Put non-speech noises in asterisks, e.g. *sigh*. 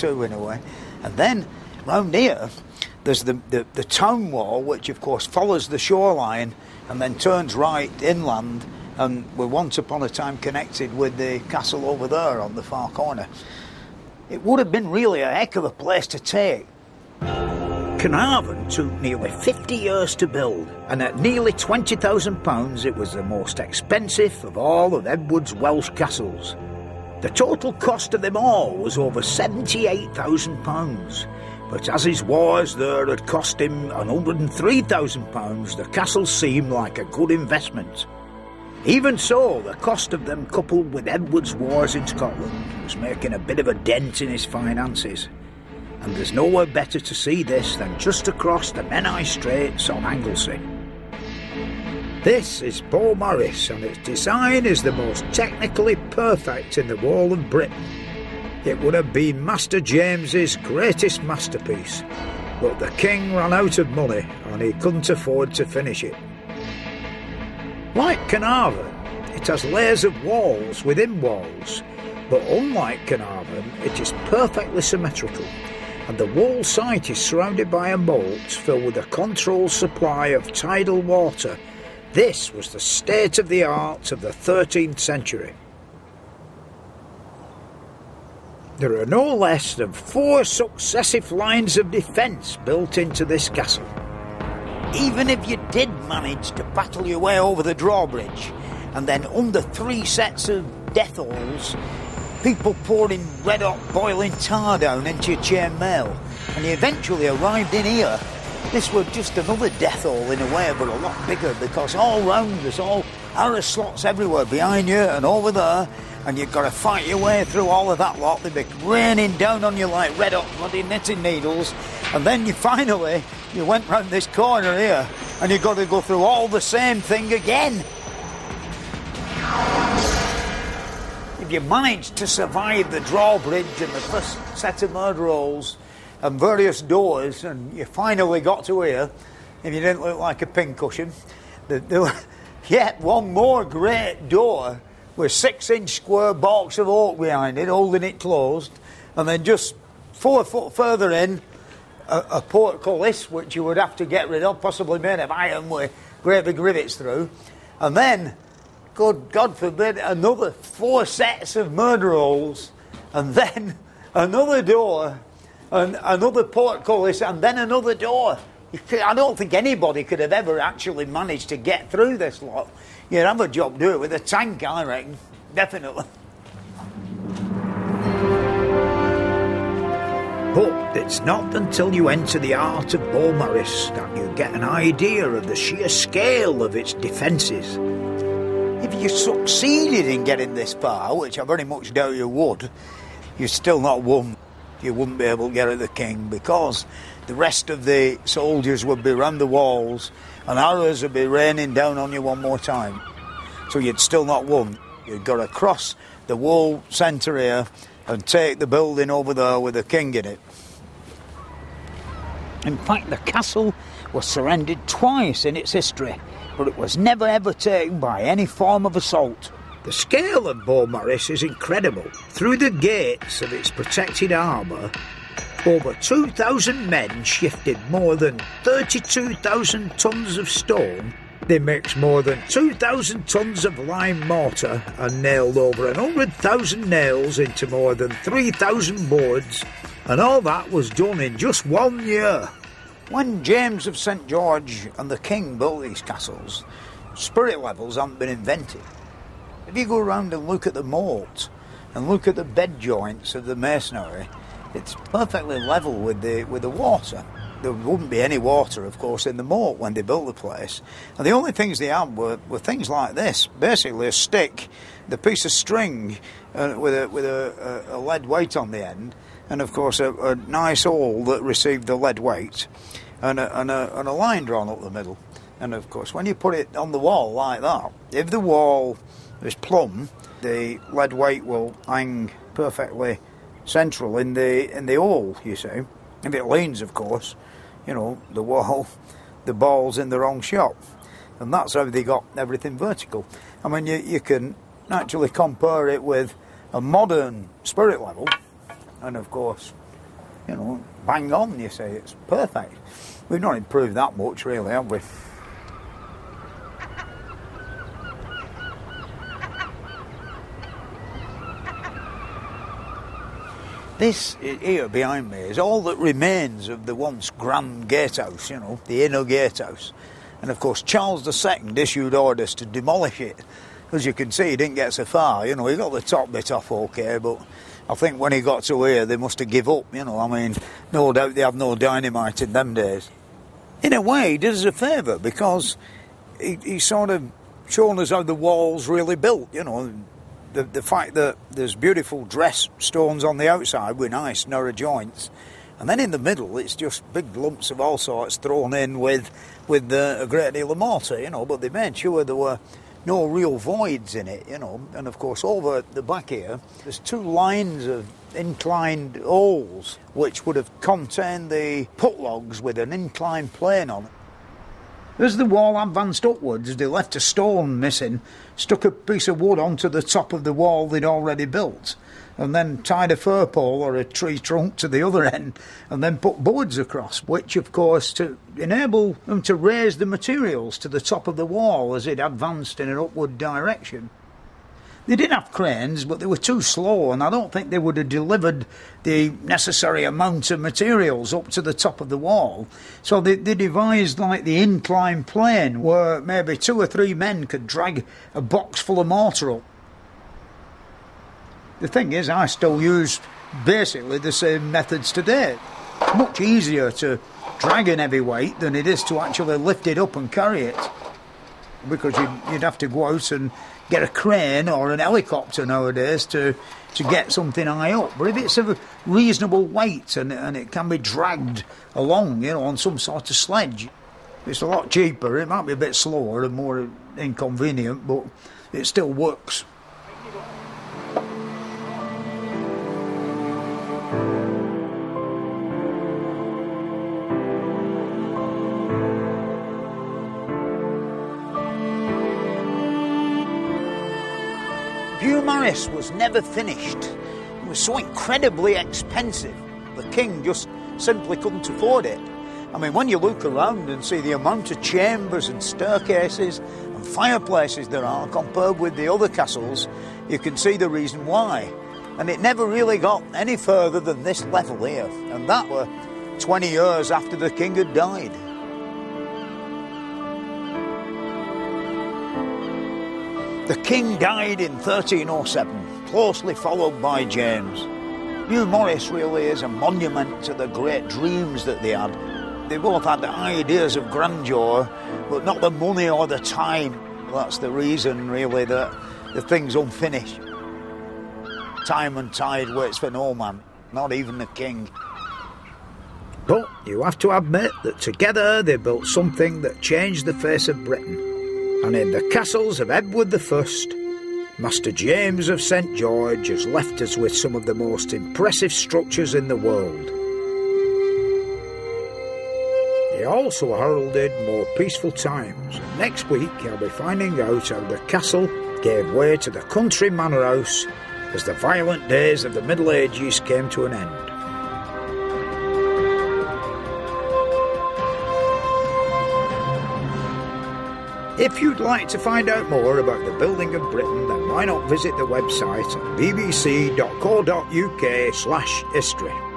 too, in a way. And then round here, there's the, the, the town wall, which of course follows the shoreline and then turns right inland and were once upon a time connected with the castle over there on the far corner. It would have been really a heck of a place to take. Carnarvon took nearly 50 years to build, and at nearly £20,000 it was the most expensive of all of Edward's Welsh castles. The total cost of them all was over £78,000, but as his wars there had cost him £103,000, the castle seemed like a good investment. Even so, the cost of them coupled with Edward's wars in Scotland was making a bit of a dent in his finances and there's nowhere better to see this than just across the Menai Straits on Anglesey. This is Beaumaris, and its design is the most technically perfect in the wall of Britain. It would have been Master James's greatest masterpiece, but the king ran out of money and he couldn't afford to finish it. Like Carnarvon, it has layers of walls within walls, but unlike Carnarvon, it is perfectly symmetrical and the wall site is surrounded by a moat filled with a controlled supply of tidal water. This was the state of the art of the 13th century. There are no less than four successive lines of defence built into this castle. Even if you did manage to battle your way over the drawbridge, and then under three sets of death holes, people pouring red hot boiling tar down into your chain mail, and you eventually arrived in here. This was just another death hole in a way, but a lot bigger because all round us, all arrow slots everywhere behind you and over there, and you've got to fight your way through all of that lot. They'd be raining down on you like red hot bloody knitting needles, and then you finally you went round this corner here, and you've got to go through all the same thing again. If you manage to survive the drawbridge and the first set of murder holes and various doors, and you finally got to here, if you didn't look like a pincushion, there was *laughs* yet one more great door with six inch square box of oak behind it, holding it closed, and then just four foot further in, a, a portcullis, which you would have to get rid of, possibly made of iron with great big rivets through, and then God, God forbid, another four sets of murder holes, and then *laughs* another door, and another portcullis, and then another door. I don't think anybody could have ever actually managed to get through this lot. You'd have a job do it with a tank, I reckon. Definitely. But it's not until you enter the art of Beaumaris that you get an idea of the sheer scale of its defences if you succeeded in getting this far, which I very much doubt you would, you're still not won. You wouldn't be able to get at the king because the rest of the soldiers would be round the walls and arrows would be raining down on you one more time. So you'd still not won. You'd got to cross the wall centre here and take the building over there with the king in it. In fact, the castle was surrendered twice in its history but it was never ever taken by any form of assault. The scale of Beaumaris is incredible. Through the gates of its protected armour, over 2,000 men shifted more than 32,000 tons of stone. They mixed more than 2,000 tons of lime mortar and nailed over 100,000 nails into more than 3,000 boards. And all that was done in just one year. When James of St George and the King built these castles, spirit levels haven't been invented. If you go around and look at the moat and look at the bed joints of the masonry, it's perfectly level with the with the water. There wouldn't be any water, of course, in the moat when they built the place. And the only things they had were, were things like this basically a stick, the piece of string uh, with, a, with a, a, lead weight on the end, and of course a, a nice hole that received the lead weight and a, and, a, and a line drawn up the middle. And of course, when you put it on the wall like that, if the wall is plumb, the lead weight will hang perfectly central in the in the hole. You see, if it leans, of course, you know the wall, *laughs* the ball's in the wrong shot, and that's how they got everything vertical. I mean, you you can actually compare it with a modern spirit level, and of course, you know, bang on, you see, it's perfect. We've not improved that much, really, have we? This here behind me is all that remains of the once grand gatehouse, you know, the inner gatehouse. And of course, Charles II issued orders to demolish it. As you can see, he didn't get so far, you know, he got the top bit off okay, but I think when he got to here, they must have give up, you know, I mean, no doubt they have no dynamite in them days. In a way, he did us a favour because he, he sort of shown us how the walls really built, you know, the, the fact that there's beautiful dress stones on the outside with nice narrow joints, and then in the middle it's just big lumps of all sorts thrown in with with uh, a great deal of mortar, you know. But they made sure there were no real voids in it, you know. And of course, over the back here, there's two lines of inclined holes which would have contained the putlogs with an inclined plane on it. As the wall advanced upwards, they left a stone missing, stuck a piece of wood onto the top of the wall they'd already built, and then tied a fir pole or a tree trunk to the other end, and then put boards across, which, of course, to enable them to raise the materials to the top of the wall as it advanced in an upward direction. They didn't have cranes, but they were too slow, and I don't think they would have delivered the necessary amount of materials up to the top of the wall. So they, they devised like the incline plane, where maybe two or three men could drag a box full of mortar up. The thing is, I still use basically the same methods today. Much easier to drag an heavy weight than it is to actually lift it up and carry it. Because you'd, you'd have to go out and get a crane or an helicopter nowadays to to get something high up. But if it's of a reasonable weight and, and it can be dragged along, you know, on some sort of sledge, it's a lot cheaper. It might be a bit slower and more inconvenient, but it still works. Beaumaris was never finished. It was so incredibly expensive. The king just simply couldn't afford it. I mean, when you look around and see the amount of chambers and staircases and fireplaces there are compared with the other castles, you can see the reason why. And it never really got any further than this level here, and that were 20 years after the king had died. The king died in 1307, closely followed by James. Beaumaris really is a monument to the great dreams that they had. They both had the ideas of grandeur, but not the money or the time. That's the reason, really, that the thing's unfinished. Time and tide waits for no man, not even the king. But you have to admit that together they built something that changed the face of Britain and in the castles of Edward I, Master James of St George has left us with some of the most impressive structures in the world. He also heralded more peaceful times. Next week, I'll be finding out how the castle gave way to the country manor house as the violent days of the Middle Ages came to an end. If you'd like to find out more about the building of Britain, then why not visit the website bbc.co.uk slash history.